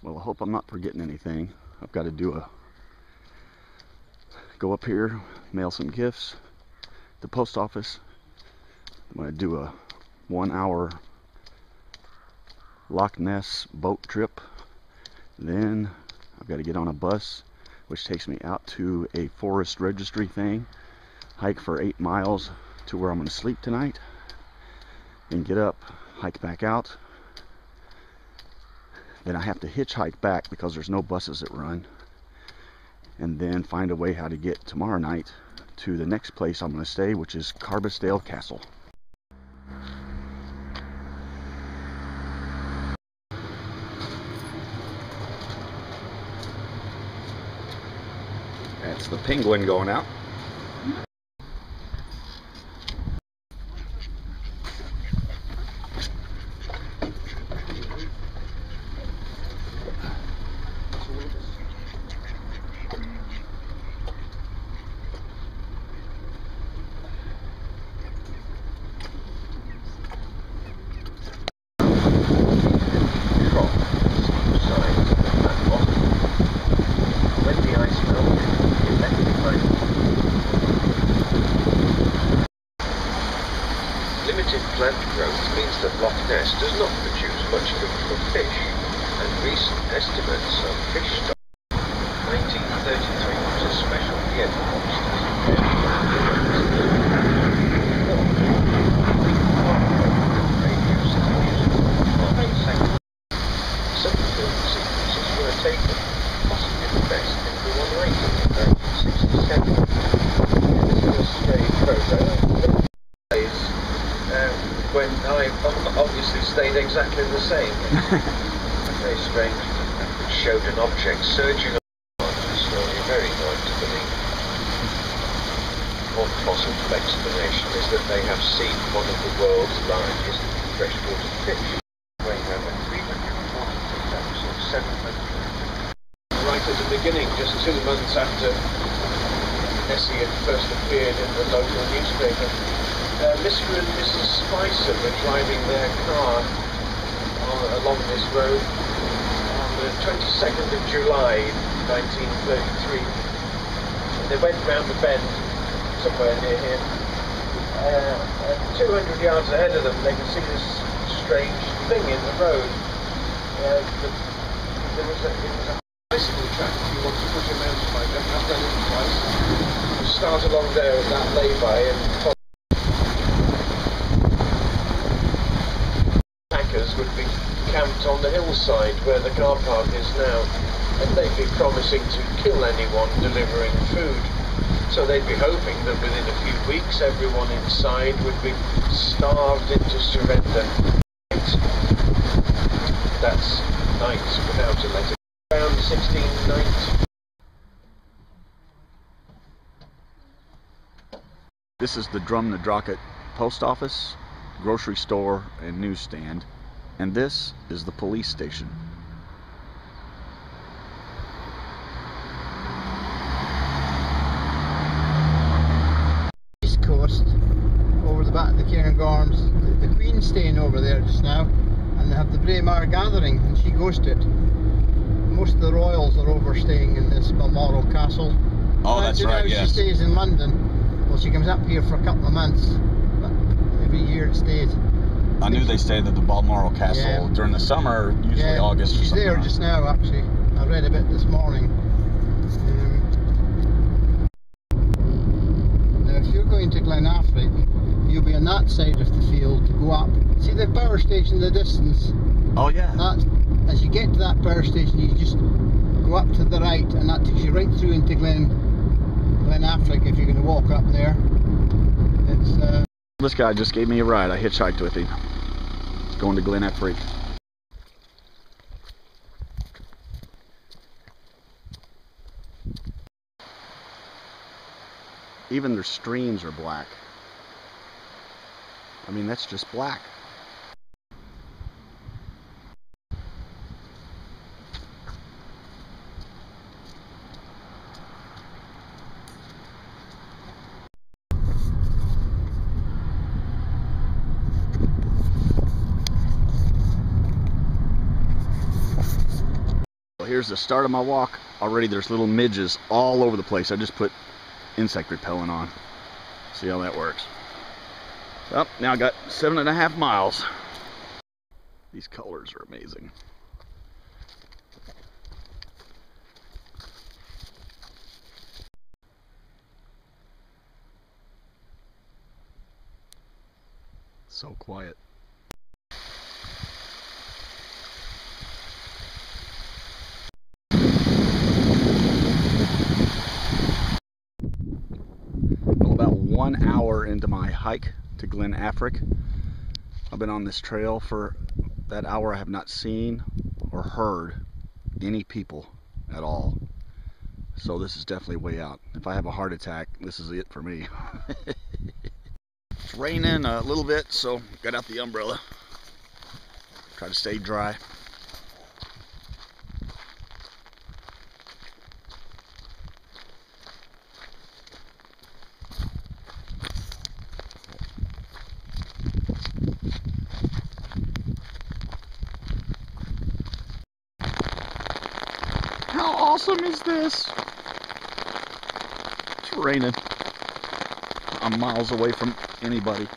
Well, I hope I'm not forgetting anything. I've got to do a go up here, mail some gifts, the post office. I'm going to do a one hour Loch Ness boat trip. Then I've got to get on a bus, which takes me out to a forest registry thing, hike for eight miles to where I'm going to sleep tonight, and get up, hike back out. Then I have to hitchhike back because there's no buses that run and then find a way how to get tomorrow night to the next place I'm going to stay, which is Carbisdale Castle. That's the penguin going out. Loch Ness does not produce much for fish, and recent estimates of fish stock 1933 was a special year for Some film sequences were taken, possibly in the one rating in 1967. This is a when I obviously stayed exactly the same. very strange. It showed an object surging on the story, very hard to believe. One possible explanation is that they have seen one of the world's largest freshwater fish, weighing over 340 tons or 700. Right at the beginning, just two months after Nessie had first appeared in the local newspaper, uh, Mr. and Mrs. Spicer were driving their car on, along this road on the 22nd of July 1933. And they went round the bend somewhere near here. Uh, 200 yards ahead of them, they could see this strange thing in the road. Uh, the, there was a, it was a bicycle track if you want to put your mountain bike up. I've done it twice. You start along there at that lay-by and follow would be camped on the hillside where the car park is now, and they'd be promising to kill anyone delivering food. So they'd be hoping that within a few weeks everyone inside would be starved into surrender. That's night without a letter. Around 1690. This is the Drumnadrochit post office, grocery store, and newsstand. And this is the police station. East coast, over the back of the Cairngorms. The, the Queen's staying over there just now, and they have the Braemar gathering, and she ghosted. Most of the royals are overstaying in this Balmoral Castle. Oh, that's right, yes. She stays in London. She comes up here for a couple of months, but every year it stays. I knew they stayed at the Balmoral Castle Yeah. during the summer, usually Yeah, August or She's something. there like just now, actually. I read a bit this morning. Um, now, if you're going to Glen Glenafric, you'll be on that side of the field to go up. See the power station in the distance? Oh yeah. That, as you get to that power station, you just go up to the right, and that takes you right through into Glen Glen Affric if you're going to walk up there. Uh, This guy just gave me a ride. I hitchhiked with him. Going to Glen Affric. Even their streams are black. I mean, that's just black. Here's the start of my walk. Already there's little midges all over the place. I just put insect repellent on. See how that works. Well, now I got seven and a half miles. These colors are amazing. So quiet. Well, about one hour into my hike to Glen Affric. I've been on this trail for that hour. I have not seen or heard any people at all. So this is definitely way out. If I have a heart attack, this is it for me. it's raining a little bit, so got out the umbrella. Try to stay dry. How awesome is this? It's raining. I'm miles away from anybody.